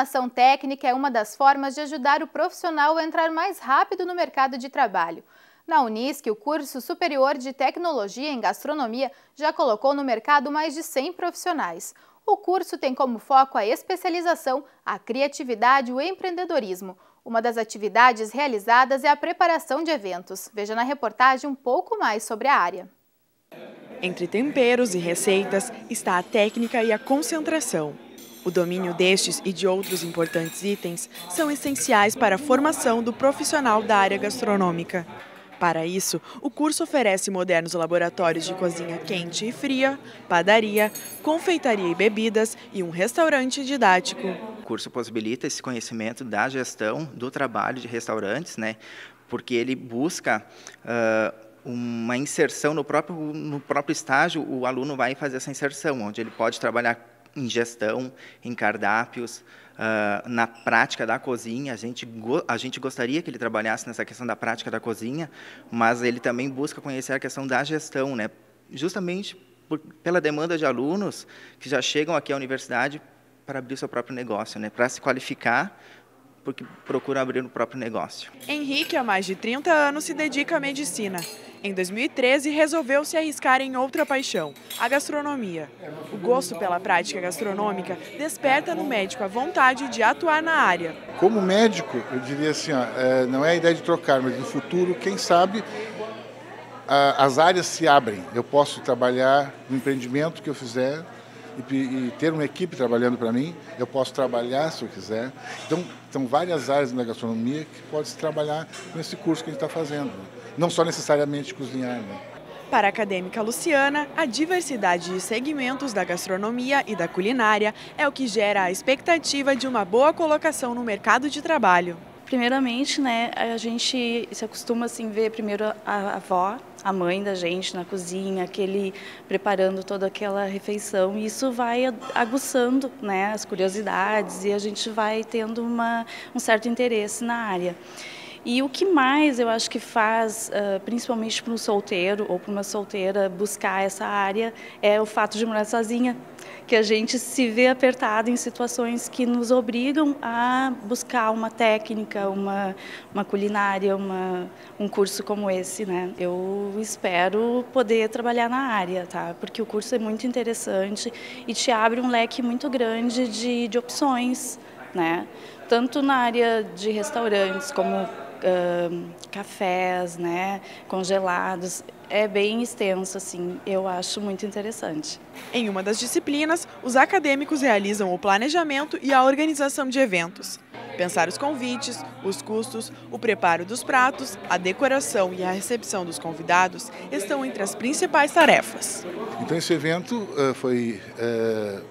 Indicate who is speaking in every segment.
Speaker 1: formação técnica é uma das formas de ajudar o profissional a entrar mais rápido no mercado de trabalho. Na Unisc, o curso superior de tecnologia em gastronomia já colocou no mercado mais de 100 profissionais. O curso tem como foco a especialização, a criatividade e o empreendedorismo. Uma das atividades realizadas é a preparação de eventos. Veja na reportagem um pouco mais sobre a área.
Speaker 2: Entre temperos e receitas está a técnica e a concentração. O domínio destes e de outros importantes itens são essenciais para a formação do profissional da área gastronômica. Para isso, o curso oferece modernos laboratórios de cozinha quente e fria, padaria, confeitaria e bebidas e um restaurante didático.
Speaker 3: O curso possibilita esse conhecimento da gestão do trabalho de restaurantes, né? porque ele busca uh, uma inserção no próprio, no próprio estágio, o aluno vai fazer essa inserção, onde ele pode trabalhar em gestão, em cardápios, uh, na prática da cozinha. A gente, a gente gostaria que ele trabalhasse nessa questão da prática da cozinha, mas ele também busca conhecer a questão da gestão, né? justamente por, pela demanda de alunos que já chegam aqui à universidade para abrir o seu próprio negócio, né? para se qualificar porque procura abrir o próprio negócio.
Speaker 2: Henrique, há mais de 30 anos, se dedica à medicina. Em 2013, resolveu se arriscar em outra paixão, a gastronomia. O gosto pela prática gastronômica desperta no médico a vontade de atuar na área.
Speaker 4: Como médico, eu diria assim, ó, é, não é a ideia de trocar, mas no futuro, quem sabe, as áreas se abrem. Eu posso trabalhar no empreendimento que eu fizer e, e ter uma equipe trabalhando para mim. Eu posso trabalhar se eu quiser. Então, são várias áreas na gastronomia que pode se trabalhar nesse curso que a gente está fazendo não só necessariamente cozinhar. Né?
Speaker 2: Para a acadêmica Luciana, a diversidade de segmentos da gastronomia e da culinária é o que gera a expectativa de uma boa colocação no mercado de trabalho.
Speaker 5: Primeiramente, né, a gente se acostuma assim ver primeiro a avó, a mãe da gente na cozinha, aquele preparando toda aquela refeição, e isso vai aguçando, né, as curiosidades e a gente vai tendo uma, um certo interesse na área. E o que mais eu acho que faz, principalmente para um solteiro ou para uma solteira, buscar essa área é o fato de morar sozinha, que a gente se vê apertado em situações que nos obrigam a buscar uma técnica, uma, uma culinária, uma, um curso como esse, né? Eu espero poder trabalhar na área, tá? Porque o curso é muito interessante e te abre um leque muito grande de, de opções, né? Tanto na área de restaurantes como uh, cafés, né, congelados. É bem extenso, assim, eu acho muito interessante.
Speaker 2: Em uma das disciplinas, os acadêmicos realizam o planejamento e a organização de eventos. Pensar os convites, os custos, o preparo dos pratos, a decoração e a recepção dos convidados estão entre as principais tarefas.
Speaker 4: Então, esse evento uh, foi uh,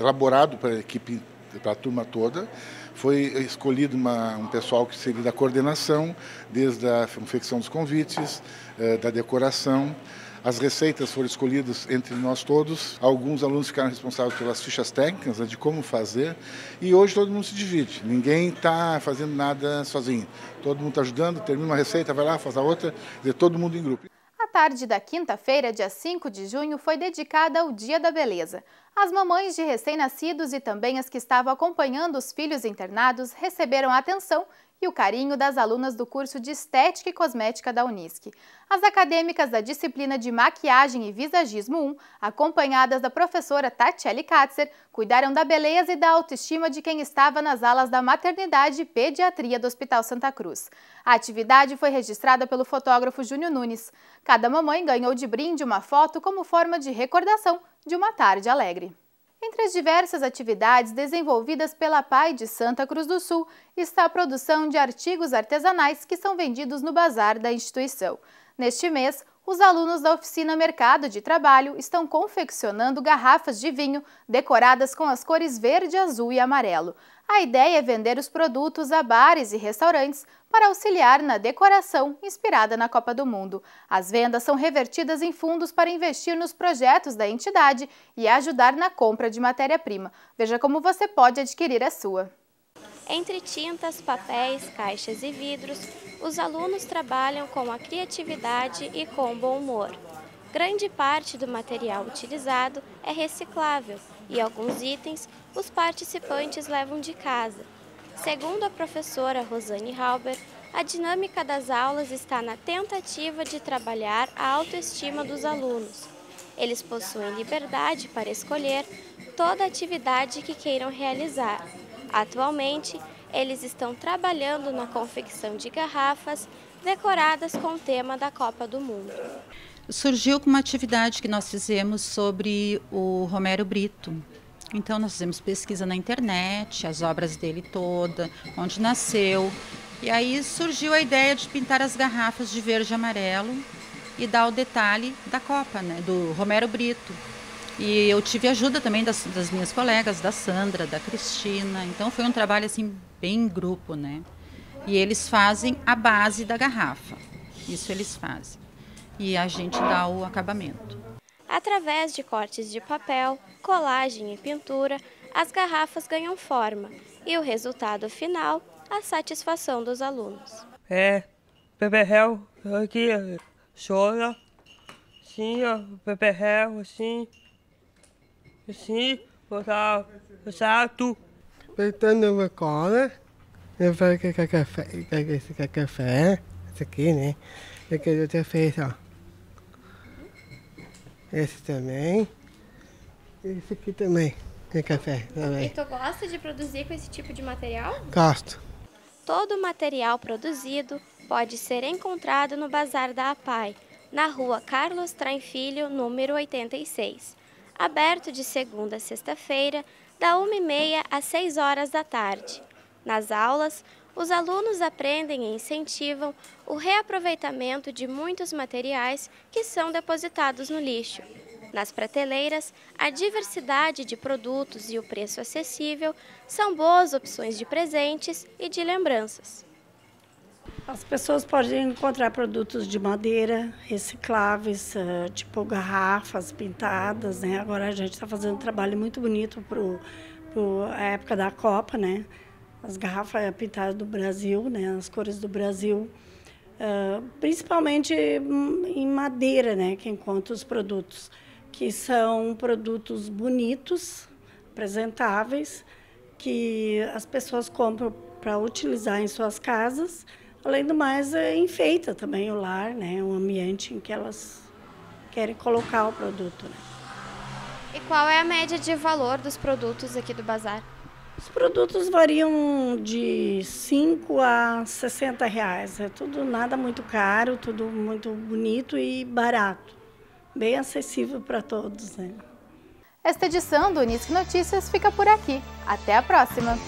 Speaker 4: elaborado para a equipe, para a turma toda, foi escolhido uma, um pessoal que seria da coordenação, desde a confecção dos convites, eh, da decoração. As receitas foram escolhidas entre nós todos. Alguns alunos ficaram responsáveis pelas fichas técnicas, né, de como fazer. E hoje todo mundo se divide. Ninguém está fazendo nada sozinho. Todo mundo está ajudando, termina uma receita, vai lá, faz a outra. Dizer, todo mundo em grupo.
Speaker 1: Tarde da quinta-feira, dia 5 de junho, foi dedicada ao Dia da Beleza. As mamães de recém-nascidos e também as que estavam acompanhando os filhos internados receberam atenção e o carinho das alunas do curso de Estética e Cosmética da Unisc. As acadêmicas da disciplina de Maquiagem e Visagismo 1, acompanhadas da professora Tatiele Katzer, cuidaram da beleza e da autoestima de quem estava nas alas da Maternidade e Pediatria do Hospital Santa Cruz. A atividade foi registrada pelo fotógrafo Júnior Nunes. Cada mamãe ganhou de brinde uma foto como forma de recordação de uma tarde alegre. Entre as diversas atividades desenvolvidas pela PAI de Santa Cruz do Sul está a produção de artigos artesanais que são vendidos no bazar da instituição. Neste mês, os alunos da oficina Mercado de Trabalho estão confeccionando garrafas de vinho decoradas com as cores verde, azul e amarelo. A ideia é vender os produtos a bares e restaurantes para auxiliar na decoração inspirada na Copa do Mundo. As vendas são revertidas em fundos para investir nos projetos da entidade e ajudar na compra de matéria-prima. Veja como você pode adquirir a sua.
Speaker 6: Entre tintas, papéis, caixas e vidros, os alunos trabalham com a criatividade e com bom humor. Grande parte do material utilizado é reciclável e alguns itens os participantes levam de casa. Segundo a professora Rosane Halber, a dinâmica das aulas está na tentativa de trabalhar a autoestima dos alunos. Eles possuem liberdade para escolher toda atividade que queiram realizar. Atualmente, eles estão trabalhando na confecção de garrafas decoradas com o tema da Copa do Mundo.
Speaker 7: Surgiu com uma atividade que nós fizemos sobre o Romero Brito. Então nós fizemos pesquisa na internet, as obras dele toda, onde nasceu. E aí surgiu a ideia de pintar as garrafas de verde e amarelo e dar o detalhe da Copa, né, do Romero Brito. E eu tive ajuda também das, das minhas colegas, da Sandra, da Cristina. Então foi um trabalho assim bem em grupo, né? E eles fazem a base da garrafa. Isso eles fazem. E a gente dá o acabamento.
Speaker 6: Através de cortes de papel, colagem e pintura, as garrafas ganham forma e o resultado final, a satisfação dos alunos.
Speaker 8: É, Pepe aqui, chora, sim, ó, Pepe assim, assim, botar o salto.
Speaker 9: Peitando uma cola. Eu falei que quer café, que quer café, esse aqui, né? É que eu tinha feito, ó. Esse também. Esse aqui também, é café também.
Speaker 6: E tu gosta de produzir com esse tipo de material?
Speaker 9: Gosto.
Speaker 6: Todo o material produzido pode ser encontrado no Bazar da APAI, na rua Carlos Traem Filho, número 86. Aberto de segunda a sexta-feira, da 1h30 às 6 horas da tarde. Nas aulas, os alunos aprendem e incentivam o reaproveitamento de muitos materiais que são depositados no lixo. Nas prateleiras, a diversidade de produtos e o preço acessível são boas opções de presentes e de lembranças.
Speaker 10: As pessoas podem encontrar produtos de madeira recicláveis, eh, tipo garrafas pintadas. Né? Agora a gente está fazendo um trabalho muito bonito para a época da Copa, né? As garrafas pintadas do Brasil, né, as cores do Brasil, uh, principalmente em madeira, né, que encontra os produtos, que são produtos bonitos, apresentáveis, que as pessoas compram para utilizar em suas casas. Além do mais, é, enfeita também o lar, né, o ambiente em que elas querem colocar o produto. Né.
Speaker 6: E qual é a média de valor dos produtos aqui do bazar?
Speaker 10: Os produtos variam de 5 a 60 reais. É tudo nada muito caro, tudo muito bonito e barato. Bem acessível para todos. Né?
Speaker 1: Esta edição do Unisque Notícias fica por aqui. Até a próxima!